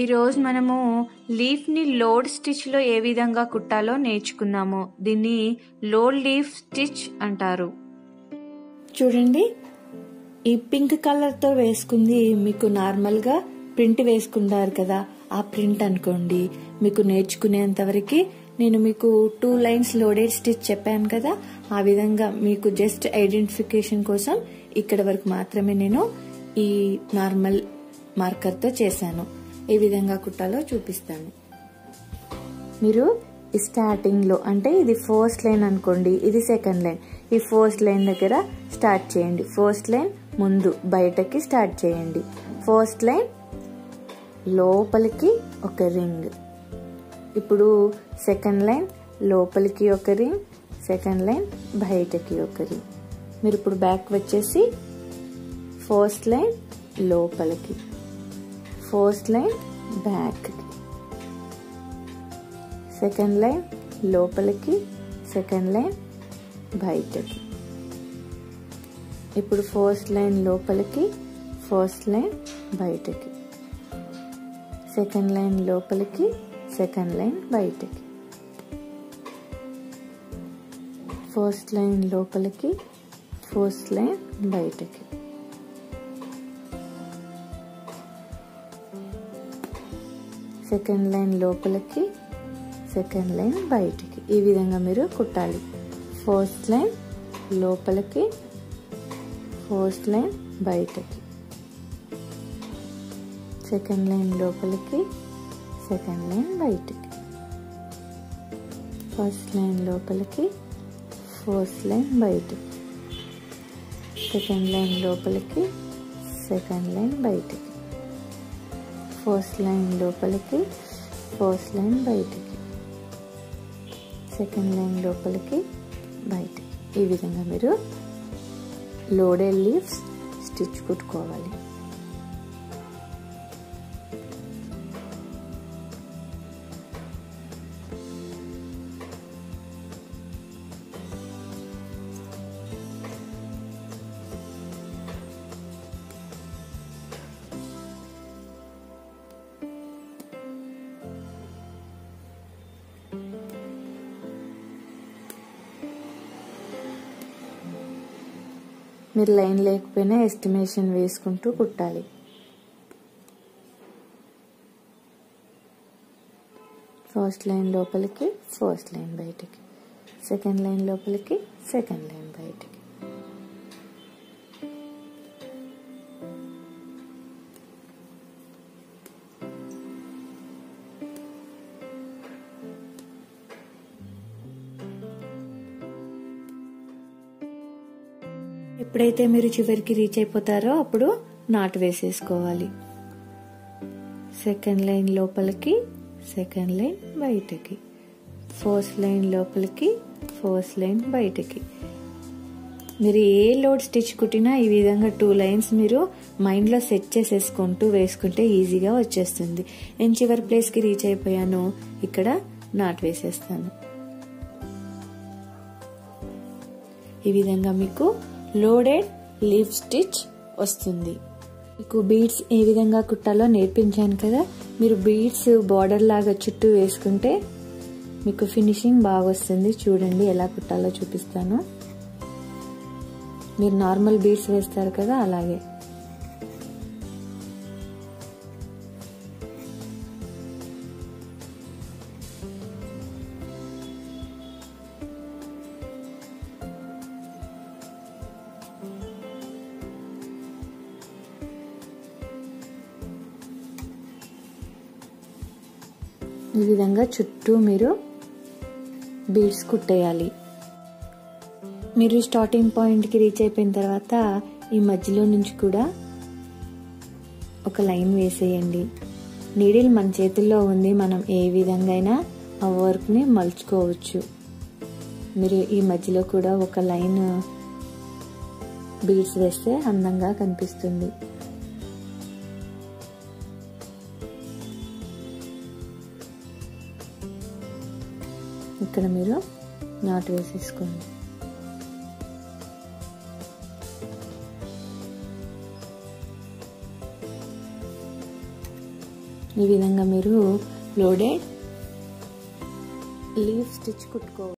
ఈరోజు మనము లీఫ్ని లోడ్ స్టిచ్లో ఏ విధంగా కుట్టాలో నేర్చుకున్నాము దీన్ని లోడ్ లీఫ్ స్టిచ్ అంటారు. చూడండి. ఈ పింక్ కలర్తో వేసుకుంది మీకు నార్మల్గా ప్రింట్ వేసుకుంటారు కదా. ఆ ప్రింట్ అనుకోండి. మీకు నేర్చుకునేంత వరకు నేను మీకు టూ లైన్స్ లోడెడ్ స్టిచ్ చెప్పాను కదా. ఆ విధంగా మీకు జస్ట్ ఐడెంటిఫికేషన్ కోసం ఇక్కడ వరకు మాత్రమే నేను ఈ నార్మల్ మార్కర్తో చేశాను. ఏ విధంగా కుట్టాలో చూపిస్తాను. మీరు స్టార్టింగ్లో అంటే ఇది ఫస్ట్ లైన్ అనుకోండి ఇది సెకండ్ లైన్ ఈ ఫస్ట్ లైన్ దగ్గర స్టార్ట్ చేయండి. ఫస్ట్ లైన్ ముందు బయటకి స్టార్ట్ చేయండి. ఫస్ట్ లైన్ లోపలికి ఒక రింగ్ ఇప్పుడు సెకండ్ లైన్ లోపలికి ఒక రింగ్ సెకండ్ లైన్ బయటకి ఒక రింగ్ మీరు ఇప్పుడు బ్యాక్ వచ్చేసి ఫస్ట్ లైన్ లోపలికి. ఫస్ట్ లైన్ బ్యాక్కి సెకండ్ లైన్ లోపలికి. సెకండ్ లైన్ బయటకి. ఇప్పుడు ఫస్ట్ లైన్ లోపలికి ఫస్ట్ లైన్ బయటకి. సెకండ్ లైన్ లోపలికి సెకండ్ లైన్ బయటకి. ఫస్ట్ లైన్ లోపలికి ఫస్ట్ లైన్ బయటకి. సెకండ్ లైన్ లోపలికి సెకండ్ లైన్ బయటికి. ఈ విధంగా మీరు కుట్టాలి. ఫస్ట్ లైన్ లోపలికి ఫస్ట్ లైన్ బయటకి. సెకండ్ లైన్ లోపలికి సెకండ్ లైన్ బయటికి. ఫస్ట్ లైన్ లోపలికి ఫస్ట్ లైన్ బయటికి. సెకండ్ లైన్ లోపలికి సెకండ్ లైన్ బయటికి. ఫస్ట్ లైన్ లోపలికి ఫస్ట్ లైన్ బయటికి. సెకండ్ లైన్ లోపలికి బయటికి. ఈ విధంగా మీరు లోడెడ్ లీవ్స్ స్టిచ్ కుట్టుకోవాలి. మీరు లైన్ లేకపోయినా ఎస్టిమేషన్ వేసుకుంటూ కుట్టాలి. ఫస్ట్ లైన్ లోపలికి ఫస్ట్ లైన్ బయటికి. సెకండ్ లైన్ లోపలికి సెకండ్ లైన్ బయటికి. ఎప్పుడైతే మీరు చివరికి రీచ్ అయిపోతారో అప్పుడు నాట్ వేసేసుకోవాలి. సెకండ్ లైన్ లోపలికి సెకండ్ లైన్ బయటకి. ఫస్ట్ లైన్ లోపలికి ఫస్ట్ లైన్ బయటకి. మీరు ఏ లోడ్ స్టిచ్ కుట్టినా ఈ విధంగా టూ లైన్స్ మీరు మైండ్లో సెట్ చేసేసుకుంటూ వేసుకుంటే ఈజీగా వచ్చేస్తుంది. నేను చివరి ప్లేస్కి రీచ్ అయిపోయాను ఇక్కడ నాట్ వేసేస్తాను. ఈ విధంగా మీకు లోడెడ్ లీవ్ స్టిచ్ వస్తుంది. మీకు బీడ్స్ ఏ విధంగా కుట్టాలో నేర్పించాను కదా. మీరు బీడ్స్ బార్డర్ లాగా చుట్టూ వేసుకుంటే మీకు ఫినిషింగ్ బాగా వస్తుంది. చూడండి ఎలా కుట్టాలో చూపిస్తాను. మీరు నార్మల్ బీడ్స్ వేస్తారు కదా అలాగే. ఈ విధంగా చుట్టూ మీరు బీడ్స్ కుట్టేయాలి. మీరు స్టార్టింగ్ పాయింట్కి రీచ్ అయిపోయిన తర్వాత ఈ మధ్యలో నుంచి కూడా ఒక లైన్ వేసేయండి. నీడిల్ మన చేతుల్లో ఉంది మనం ఏ విధంగా అయినా ఆ వర్క్ని మలుచుకోవచ్చు. మీరు ఈ మధ్యలో కూడా ఒక లైన్ బీడ్స్ వేస్తే అందంగా కనిపిస్తుంది. ఇక్కడ మీరు నాట్ వేసేసుకోండి. ఈ విధంగా మీరు లోడెడ్ లీవ్ స్టిచ్ కుట్టుకో